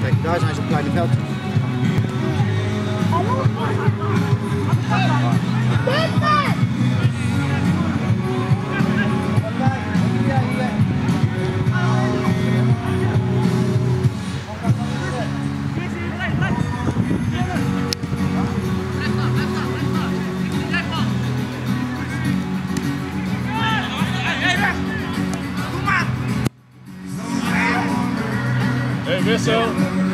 Kijk, daar zijn ze op kleine veld. Hey, missão.